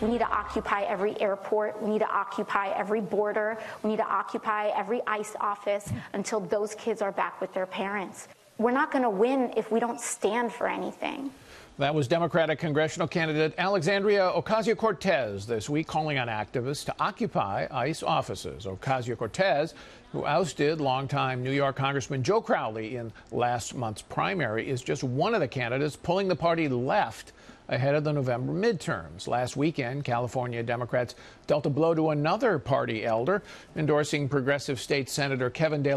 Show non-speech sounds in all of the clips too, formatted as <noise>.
We need to occupy every airport. We need to occupy every border. We need to occupy every ICE office until those kids are back with their parents. We're not going to win if we don't stand for anything. That was Democratic congressional candidate Alexandria Ocasio Cortez this week calling on activists to occupy ICE offices. Ocasio Cortez, who ousted longtime New York Congressman Joe Crowley in last month's primary, is just one of the candidates pulling the party left ahead of the November midterms. Last weekend, California Democrats dealt a blow to another party elder, endorsing progressive state Senator Kevin De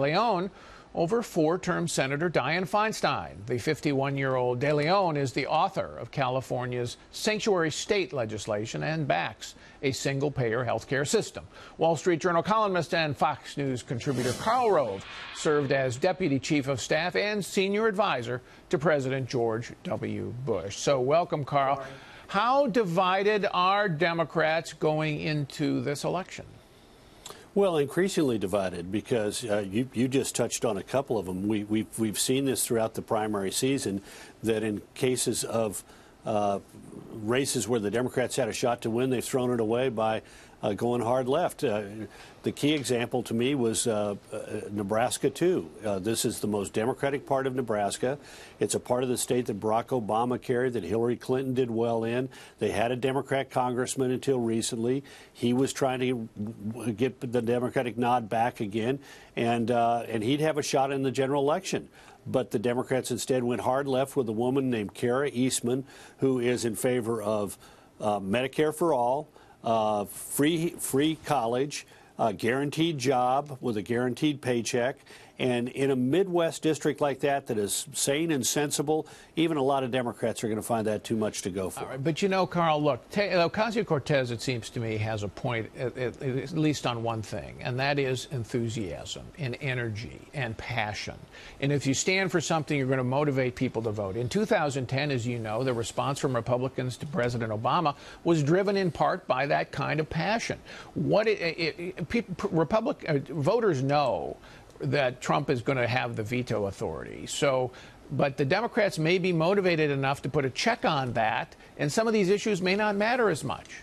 Over four-term Senator Dianne Feinstein. The 51-year-old De Leon is the author of California's sanctuary state legislation and backs a single-payer health care system. Wall Street Journal columnist and Fox News contributor Karl Rove served as deputy chief of staff and senior advisor to President George W. Bush. So welcome, Karl. How divided are Democrats going into this election? Well, increasingly divided because uh, you, you just touched on a couple of them. We, we've, we've seen this throughout the primary season that in cases of uh, races where the Democrats had a shot to win, they've thrown it away by uh, going hard left. Uh, the key example to me was uh, uh Nebraska, too. Uh, this is the most Democratic part of Nebraska. It's a part of the state that Barack Obama carried, that Hillary Clinton did well in. They had a Democrat congressman until recently. He was trying to get the Democratic nod back again, and, and he'd have a shot in the general election but the Democrats instead went hard left with a woman named Kara Eastman, who is in favor of uh, Medicare for all, uh, free free college, a guaranteed job with a guaranteed paycheck, and in a Midwest district like that, that is sane and sensible, even a lot of Democrats are going to find that too much to go for. but you know, Karl, look, Ocasio Cortez, it seems to me, has a point, at, at, at, least on one thing, and that is enthusiasm and energy and passion. And if you stand for something, you're going to motivate people to vote. In 2010, as you know, the response from Republicans to President Obama was driven in part by that kind of passion. What it, it, people, Republic, uh, voters know that Trump is going to have the veto authority. So, but the Democrats may be motivated enough to put a check on that, and some of these issues may not matter as much.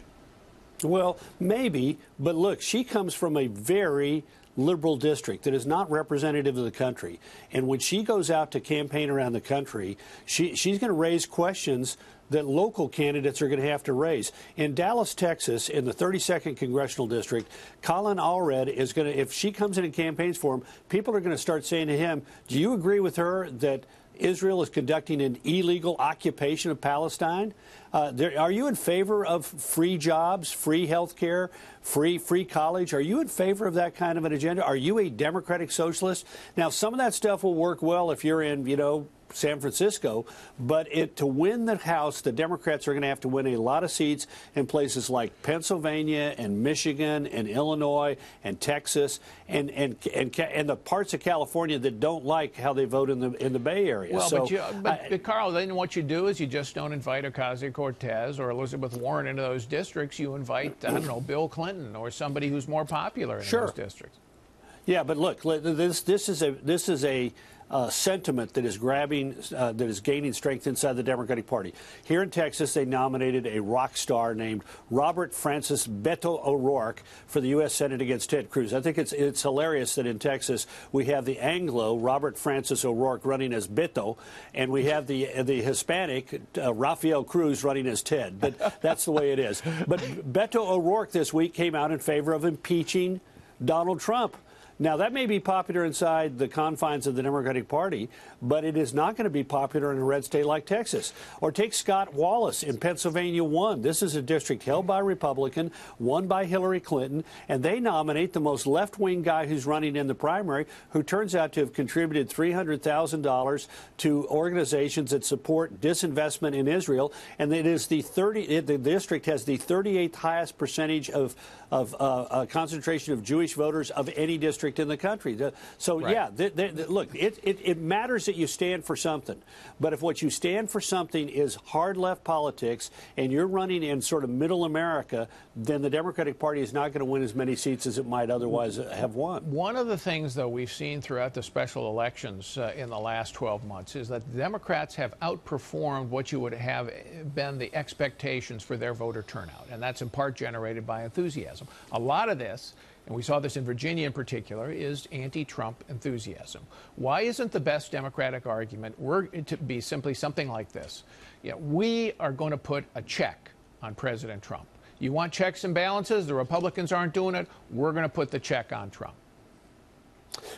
Well, maybe, but look, she comes from a very liberal district that is not representative of the country. And when she goes out to campaign around the country, she, she's going to raise questions that local candidates are going to have to raise. In Dallas, Texas, in the 32nd congressional district, Colin Allred is going to, if she comes in and campaigns for him, people are going to start saying to him, Do you agree with her that? Israel is conducting an illegal occupation of Palestine. Uh, there, are you in favor of free jobs, free health care, free free college? Are you in favor of that kind of an agenda? Are you a democratic socialist? Now, some of that stuff will work well if you're in, you know, San Francisco. But it, to win the House, the Democrats are going to have to win a lot of seats in places like Pennsylvania and Michigan and Illinois and Texas and and and, and the parts of California that don't like how they vote in the in the Bay Area. Well, so, but, you, but I, Karl, then what you do is you just don't invite Ocasio Cortez or Elizabeth Warren into those districts. You invite I don't know Bill Clinton or somebody who's more popular in sure. those districts. Yeah, but look, this this is a this is a uh, sentiment that is grabbing, uh, that is gaining strength inside the Democratic Party. Here in Texas, they nominated a rock star named Robert Francis Beto O'Rourke for the U.S. Senate against Ted Cruz. I think it's it's hilarious that in Texas we have the Anglo Robert Francis O'Rourke running as Beto, and we have the the Hispanic uh, Rafael Cruz running as Ted. But that's the way it is. But Beto O'Rourke this week came out in favor of impeaching Donald Trump. Now, that may be popular inside the confines of the Democratic Party, but it is not going to be popular in a red state like Texas. Or take Scott Wallace in Pennsylvania 1. This is a district held by a Republican, won by Hillary Clinton, and they nominate the most left wing guy who's running in the primary, who turns out to have contributed $300,000 to organizations that support disinvestment in Israel. And it is the 30, the district has the 38th highest percentage of, of uh, uh, concentration of Jewish voters of any district district in the country. So, Right. yeah, th- th- th- look, it, it, it matters that you stand for something. But if what you stand for something is hard left politics and you're running in sort of middle America, then the Democratic Party is not going to win as many seats as it might otherwise have won. One of the things, though, we've seen throughout the special elections uh, in the last 12 months is that the Democrats have outperformed what you would have been the expectations for their voter turnout. And that's in part generated by enthusiasm. A lot of this, and we saw this in Virginia in particular, is anti Trump enthusiasm. Why isn't the best Democratic argument were to be simply something like this? Know, we are going to put a check on President Trump. You want checks and balances? The Republicans aren't doing it. We're going to put the check on Trump.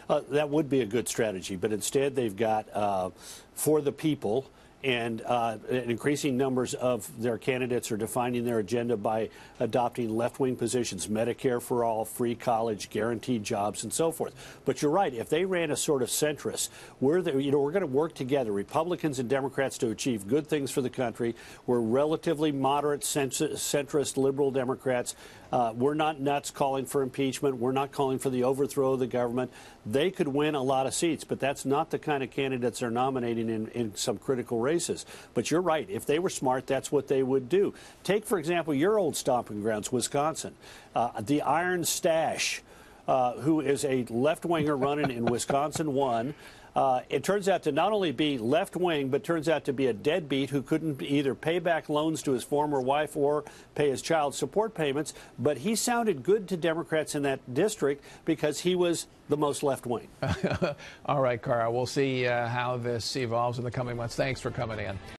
Uh, that would be a good strategy, but instead they've got uh, for the people. And uh, increasing numbers of their candidates are defining their agenda by adopting left wing positions Medicare for all, free college, guaranteed jobs, and so forth. But you're right. If they ran a sort of centrist, we're, the, you know, we're going to work together, Republicans and Democrats, to achieve good things for the country. We're relatively moderate, centrist, liberal Democrats. Uh, we're not nuts calling for impeachment. We're not calling for the overthrow of the government. They could win a lot of seats, but that's not the kind of candidates they're nominating in, in some critical races. But you're right. If they were smart, that's what they would do. Take, for example, your old stomping grounds, Wisconsin. Uh, the Iron Stache, uh, who is a left winger running in Wisconsin, won. Uh, it turns out to not only be left wing, but turns out to be a deadbeat who couldn't either pay back loans to his former wife or pay his child support payments. But he sounded good to Democrats in that district because he was the most left wing. <laughs> All right, Cara, we'll see uh, how this evolves in the coming months. Thanks for coming in.